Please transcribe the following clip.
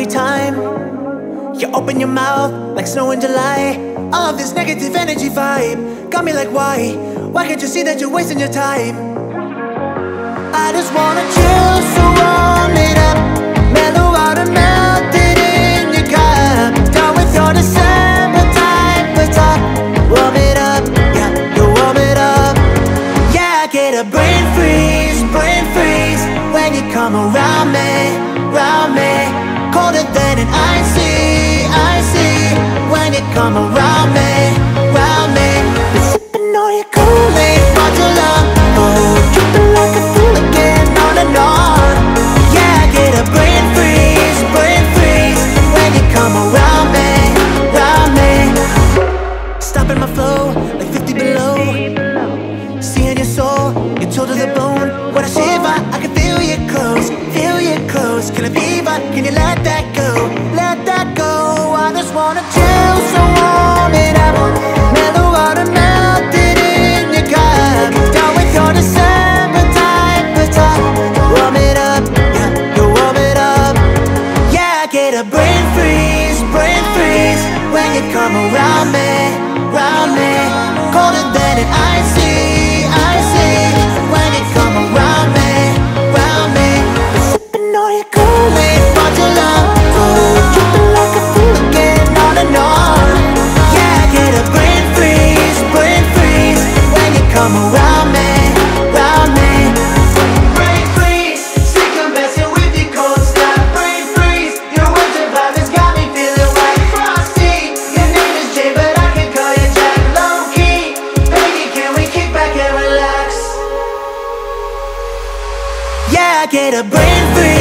every time you open your mouth like snow in July. All of this negative energy vibe got me like, why? Why can't you see that you're wasting your time? I just wanna chill, so warm it up. Mellow out and melt it in your cup. Down with your December temperature. Warm it up, yeah, you warm it up. Yeah, I get a brain freeze, brain freeze when you come around around me, brain freeze, brain freeze when you come around me, around me. Colder than an icee, icee when you come around me, around me. Sipping on your dripping like a on and on. Yeah, I get a brain freeze, brain freeze when you come around I get a brain freeze.